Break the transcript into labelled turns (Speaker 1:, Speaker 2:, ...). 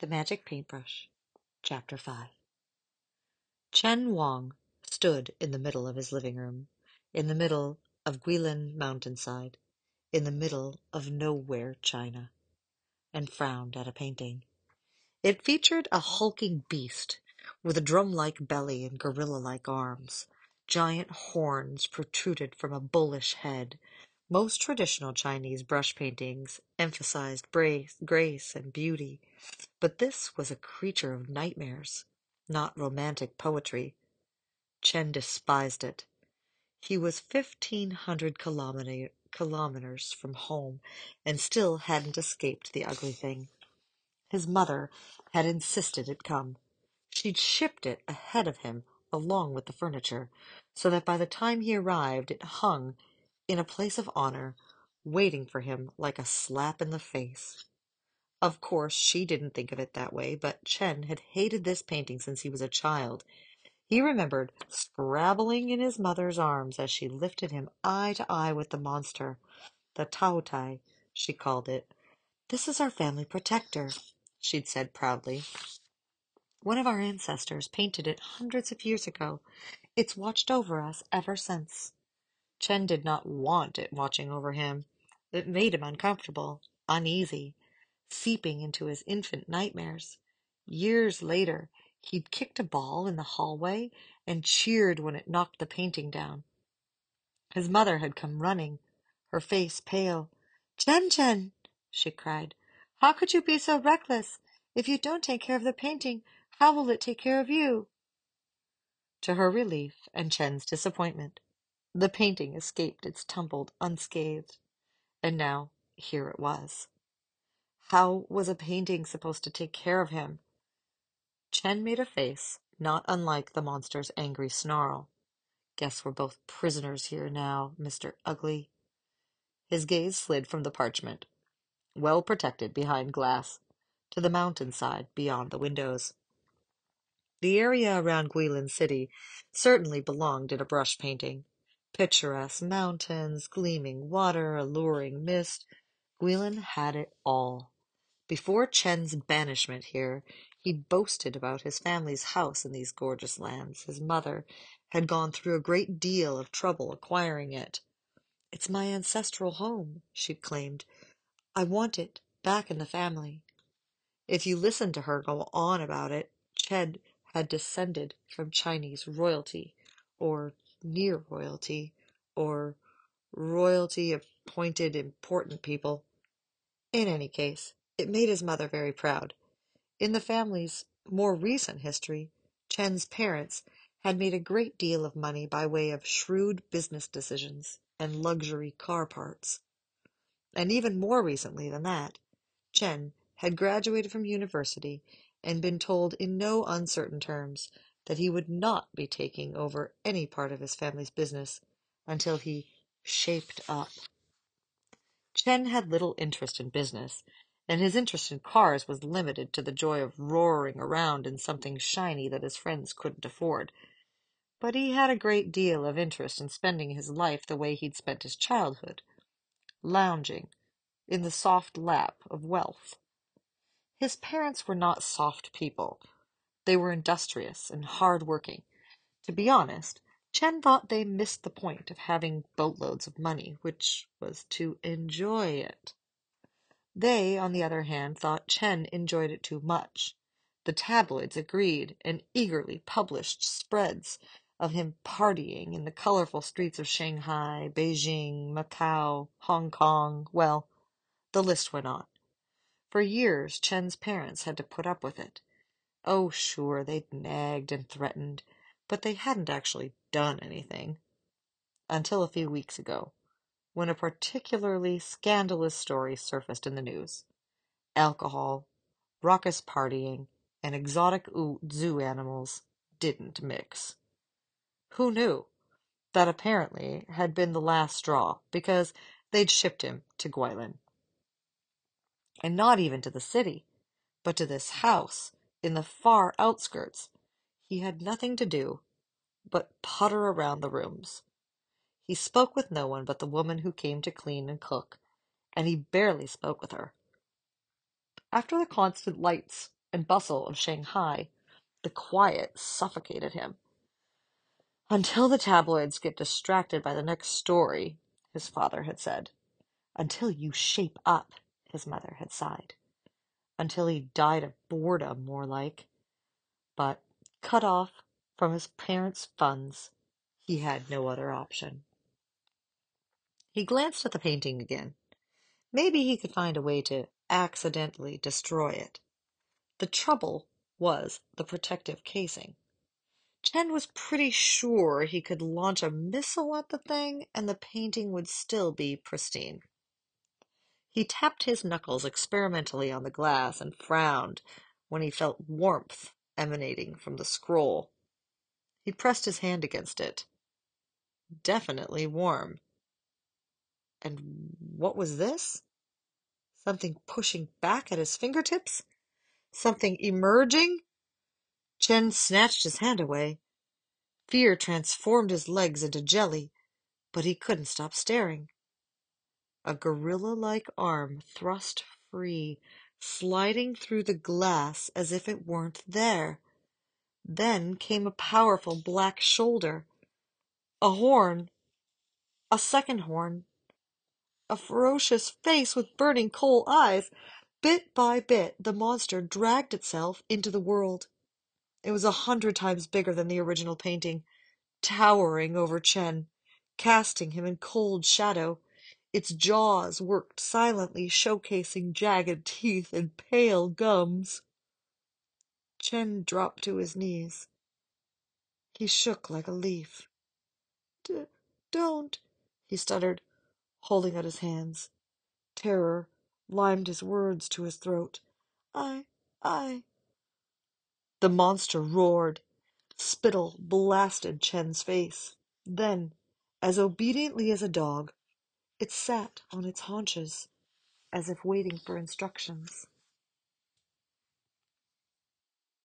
Speaker 1: The Magic Paintbrush Chapter 5 Chen Wang stood in the middle of his living room, in the middle of Guilin mountainside, in the middle of nowhere China, and frowned at a painting. It featured a hulking beast with a drum-like belly and gorilla-like arms. Giant horns protruded from a bullish head. Most traditional Chinese brush paintings emphasized grace and beauty, but this was a creature of nightmares, not romantic poetry. Chen despised it. He was fifteen hundred kilometers from home and still hadn't escaped the ugly thing. His mother had insisted it come. She'd shipped it ahead of him along with the furniture, so that by the time he arrived it hung in a place of honor, waiting for him like a slap in the face. Of course, she didn't think of it that way, but Chen had hated this painting since he was a child. He remembered scrabbling in his mother's arms as she lifted him eye to eye with the monster. The Taotie, she called it. This is our family protector, she'd said proudly. One of our ancestors painted it hundreds of years ago. It's watched over us ever since. Chen did not want it watching over him. It made him uncomfortable, uneasy seeping into his infant nightmares. Years later, he'd kicked a ball in the hallway and cheered when it knocked the painting down. His mother had come running, her face pale. Chen Chen, she cried, how could you be so reckless? If you don't take care of the painting, how will it take care of you? To her relief and Chen's disappointment, the painting escaped its tumbled unscathed, and now here it was. How was a painting supposed to take care of him? Chen made a face, not unlike the monster's angry snarl. Guess we're both prisoners here now, Mr. Ugly. His gaze slid from the parchment, well protected behind glass, to the mountainside beyond the windows. The area around Guilin City certainly belonged in a brush painting. Picturesque mountains, gleaming water, alluring mist. Guilin had it all. Before Chen's banishment here, he boasted about his family's house in these gorgeous lands. His mother had gone through a great deal of trouble acquiring it. It's my ancestral home, she'd claimed. I want it back in the family. If you listened to her go on about it, Chen had descended from Chinese royalty, or near royalty, or royalty appointed important people. In any case, it made his mother very proud. In the family's more recent history, Chen's parents had made a great deal of money by way of shrewd business decisions and luxury car parts. And even more recently than that, Chen had graduated from university and been told in no uncertain terms that he would not be taking over any part of his family's business until he shaped up. Chen had little interest in business, and his interest in cars was limited to the joy of roaring around in something shiny that his friends couldn't afford. But he had a great deal of interest in spending his life the way he'd spent his childhood, lounging in the soft lap of wealth. His parents were not soft people. They were industrious and hard-working. To be honest, Chen thought they missed the point of having boatloads of money, which was to enjoy it. They, on the other hand, thought Chen enjoyed it too much. The tabloids agreed and eagerly published spreads of him partying in the colorful streets of Shanghai, Beijing, Macau, Hong Kong. Well, the list went on. For years, Chen's parents had to put up with it. Oh, sure, they'd nagged and threatened, but they hadn't actually done anything. Until a few weeks ago when a particularly scandalous story surfaced in the news. Alcohol, raucous partying, and exotic zoo animals didn't mix. Who knew? That apparently had been the last straw, because they'd shipped him to Guilin. And not even to the city, but to this house in the far outskirts. He had nothing to do but putter around the rooms, he spoke with no one but the woman who came to clean and cook, and he barely spoke with her. After the constant lights and bustle of Shanghai, the quiet suffocated him. Until the tabloids get distracted by the next story, his father had said. Until you shape up, his mother had sighed. Until he died of boredom, more like. But, cut off from his parents' funds, he had no other option. He glanced at the painting again. Maybe he could find a way to accidentally destroy it. The trouble was the protective casing. Chen was pretty sure he could launch a missile at the thing and the painting would still be pristine. He tapped his knuckles experimentally on the glass and frowned when he felt warmth emanating from the scroll. He pressed his hand against it. Definitely warm. And what was this? Something pushing back at his fingertips? Something emerging? Chen snatched his hand away. Fear transformed his legs into jelly, but he couldn't stop staring. A gorilla-like arm thrust free, sliding through the glass as if it weren't there. Then came a powerful black shoulder. A horn. A second horn. A ferocious face with burning coal eyes. Bit by bit, the monster dragged itself into the world. It was a hundred times bigger than the original painting, towering over Chen, casting him in cold shadow. Its jaws worked silently, showcasing jagged teeth and pale gums. Chen dropped to his knees. He shook like a leaf. Don't, he stuttered, holding out his hands. Terror limed his words to his throat. I, I. The monster roared. Spittle blasted Chen's face. Then, as obediently as a dog, it sat on its haunches, as if waiting for instructions.